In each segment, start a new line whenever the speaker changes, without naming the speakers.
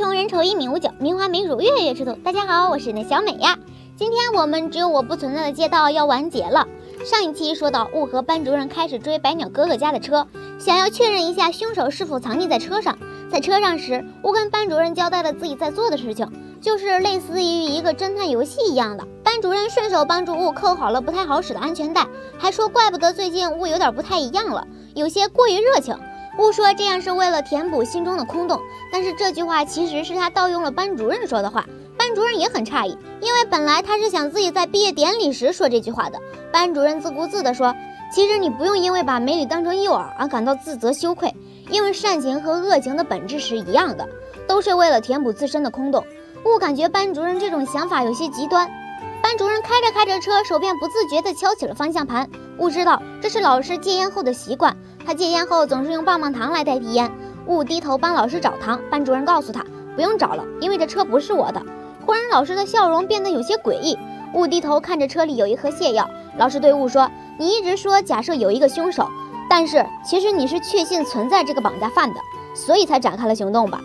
穷人丑一米五九，名花美乳月月吃土。大家好，我是那小美呀。今天我们只有我不存在的街道要完结了。上一期说到，雾和班主任开始追白鸟哥哥家的车，想要确认一下凶手是否藏匿在车上。在车上时，雾跟班主任交代了自己在做的事情，就是类似于一个侦探游戏一样的。班主任顺手帮助雾扣好了不太好使的安全带，还说怪不得最近雾有点不太一样了，有些过于热情。雾说这样是为了填补心中的空洞，但是这句话其实是他盗用了班主任说的话。班主任也很诧异，因为本来他是想自己在毕业典礼时说这句话的。班主任自顾自地说：“其实你不用因为把美女当成诱饵而感到自责羞愧。”因为善行和恶行的本质是一样的，都是为了填补自身的空洞。雾感觉班主任这种想法有些极端。班主任开着开着车，手便不自觉地敲起了方向盘。雾知道这是老师戒烟后的习惯，他戒烟后总是用棒棒糖来代替烟。雾低头帮老师找糖，班主任告诉他不用找了，因为这车不是我的。忽然，老师的笑容变得有些诡异。雾低头看着车里有一盒泻药，老师对雾说：“你一直说假设有一个凶手。”但是其实你是确信存在这个绑架犯的，所以才展开了行动吧？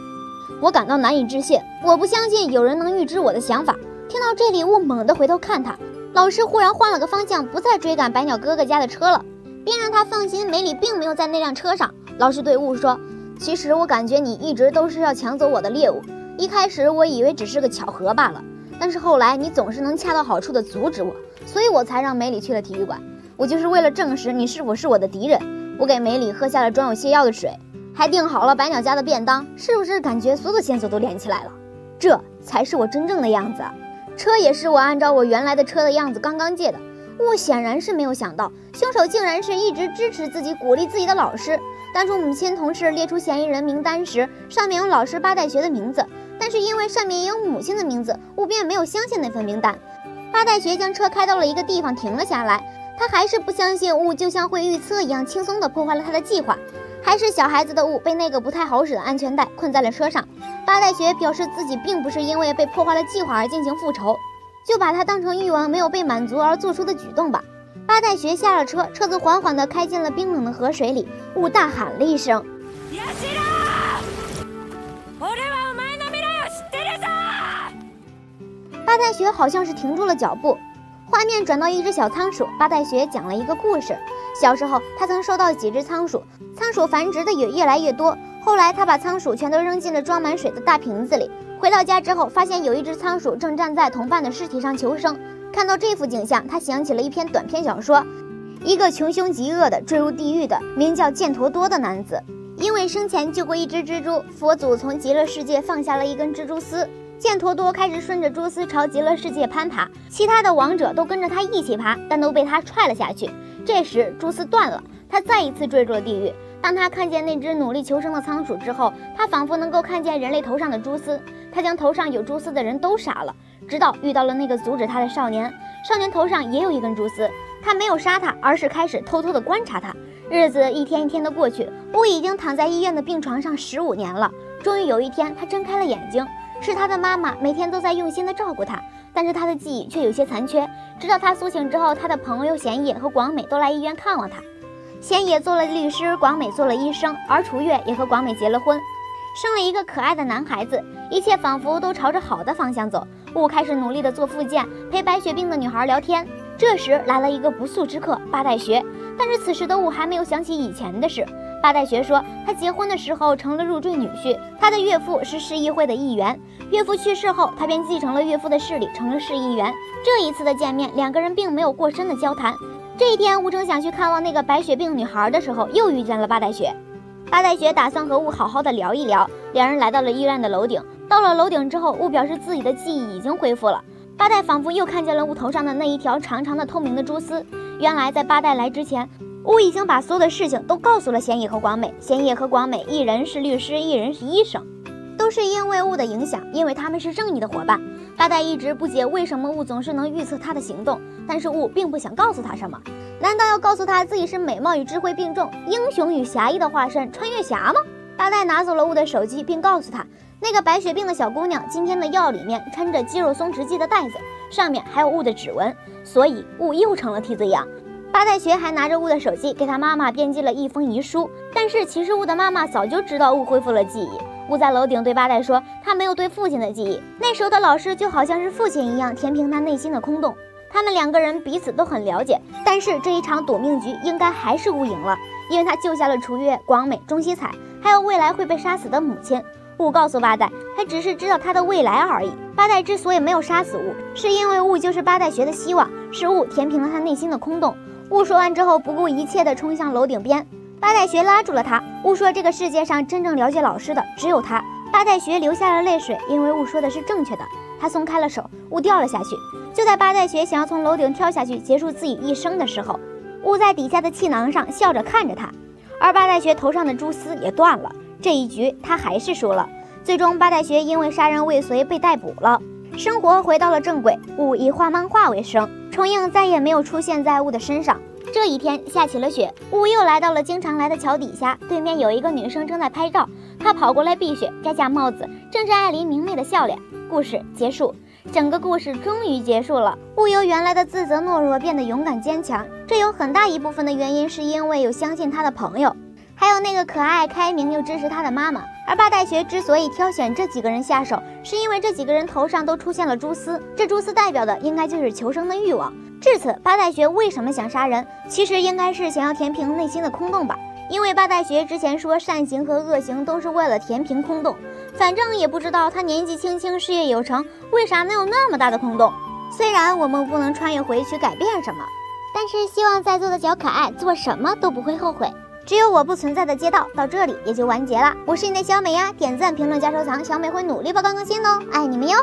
我感到难以置信，我不相信有人能预知我的想法。听到这里，雾猛地回头看他，老师忽然换了个方向，不再追赶百鸟哥哥家的车了，并让他放心，梅里并没有在那辆车上。老师对雾说：“其实我感觉你一直都是要抢走我的猎物，一开始我以为只是个巧合罢了，但是后来你总是能恰到好处地阻止我，所以我才让梅里去了体育馆。我就是为了证实你是否是我的敌人。”我给梅里喝下了装有泻药的水，还订好了百鸟家的便当，是不是感觉所有线索都连起来了？这才是我真正的样子。车也是我按照我原来的车的样子刚刚借的。雾显然是没有想到，凶手竟然是一直支持自己、鼓励自己的老师。当初母亲同事列出嫌疑人名单时，上面有老师八代学的名字，但是因为上面也有母亲的名字，雾便没有相信那份名单。八代学将车开到了一个地方，停了下来。他还是不相信雾就像会预测一样轻松地破坏了他的计划，还是小孩子的雾被那个不太好使的安全带困在了车上。八代学表示自己并不是因为被破坏了计划而进行复仇，就把它当成欲望没有被满足而做出的举动吧。八代学下了车，车子缓缓地开进了冰冷的河水里。雾大喊了一声：“八代学好像是停住了脚步。画面转到一只小仓鼠，八代学讲了一个故事。小时候，他曾收到几只仓鼠，仓鼠繁殖的也越来越多。后来，他把仓鼠全都扔进了装满水的大瓶子里。回到家之后，发现有一只仓鼠正站在同伴的尸体上求生。看到这幅景象，他想起了一篇短篇小说：一个穷凶极恶的坠入地狱的名叫犍陀多的男子，因为生前救过一只蜘蛛，佛祖从极乐世界放下了一根蜘蛛丝。犍陀多开始顺着蛛丝朝极乐世界攀爬，其他的王者都跟着他一起爬，但都被他踹了下去。这时蛛丝断了，他再一次坠入了地狱。当他看见那只努力求生的仓鼠之后，他仿佛能够看见人类头上的蛛丝，他将头上有蛛丝的人都杀了，直到遇到了那个阻止他的少年。少年头上也有一根蛛丝，他没有杀他，而是开始偷偷的观察他。日子一天一天的过去，我已经躺在医院的病床上十五年了。终于有一天，他睁开了眼睛。是他的妈妈每天都在用心的照顾他，但是他的记忆却有些残缺。直到他苏醒之后，他的朋友贤野和广美都来医院看望他。贤野做了律师，广美做了医生，而楚月也和广美结了婚，生了一个可爱的男孩子。一切仿佛都朝着好的方向走。雾开始努力的做复健，陪白血病的女孩聊天。这时来了一个不速之客八代学，但是此时的雾还没有想起以前的事。八代学说，他结婚的时候成了入赘女婿，他的岳父是市议会的议员。岳父去世后，他便继承了岳父的势力，成了市议员。这一次的见面，两个人并没有过深的交谈。这一天，吴正想去看望那个白血病女孩的时候，又遇见了八代雪。八代雪打算和雾好好的聊一聊。两人来到了医院的楼顶。到了楼顶之后，雾表示自己的记忆已经恢复了。八代仿佛又看见了雾头上的那一条长长的透明的蛛丝。原来，在八代来之前。雾已经把所有的事情都告诉了贤野和广美。贤野和广美一人是律师，一人是医生，都是因为雾的影响，因为他们是正义的伙伴。八代一直不解为什么雾总是能预测他的行动，但是雾并不想告诉他什么。难道要告诉他自己是美貌与智慧并重、英雄与侠义的化身——穿越侠吗？八代拿走了雾的手机，并告诉他，那个白血病的小姑娘今天的药里面掺着肌肉松弛剂的袋子，上面还有雾的指纹，所以雾又成了替罪羊。八代学还拿着雾的手机给他妈妈编辑了一封遗书，但是其实雾的妈妈早就知道雾恢复了记忆。雾在楼顶对八代说，他没有对父亲的记忆，那时候的老师就好像是父亲一样，填平他内心的空洞。他们两个人彼此都很了解，但是这一场赌命局应该还是雾赢了，因为他救下了楚月、广美、钟西彩，还有未来会被杀死的母亲。雾告诉八代，他只是知道他的未来而已。八代之所以没有杀死雾，是因为雾就是八代学的希望，是雾填平了他内心的空洞。雾说完之后，不顾一切地冲向楼顶边，八代学拉住了他。雾说：“这个世界上真正了解老师的只有他。”八代学流下了泪水，因为雾说的是正确的。他松开了手，雾掉了下去。就在八代学想要从楼顶跳下去结束自己一生的时候，雾在底下的气囊上笑着看着他，而八代学头上的蛛丝也断了。这一局他还是输了。最终，八代学因为杀人未遂被逮捕了，生活回到了正轨。雾以画漫画为生，重映再也没有出现在雾的身上。这一天下起了雪，雾又来到了经常来的桥底下，对面有一个女生正在拍照，她跑过来避雪，摘下帽子，正是艾琳明媚的笑脸。故事结束。整个故事终于结束了，雾由原来的自责懦弱变得勇敢坚强，这有很大一部分的原因是因为有相信他的朋友，还有那个可爱、开明又支持他的妈妈。而八代学之所以挑选这几个人下手，是因为这几个人头上都出现了蛛丝，这蛛丝代表的应该就是求生的欲望。至此，八代学为什么想杀人，其实应该是想要填平内心的空洞吧。因为八代学之前说善行和恶行都是为了填平空洞，反正也不知道他年纪轻轻事业有成，为啥能有那么大的空洞？虽然我们不能穿越回去改变什么，但是希望在座的小可爱做什么都不会后悔。只有我不存在的街道到这里也就完结了。我是你的小美呀，点赞、评论、加收藏，小美会努力报告更新哦，爱你们哟。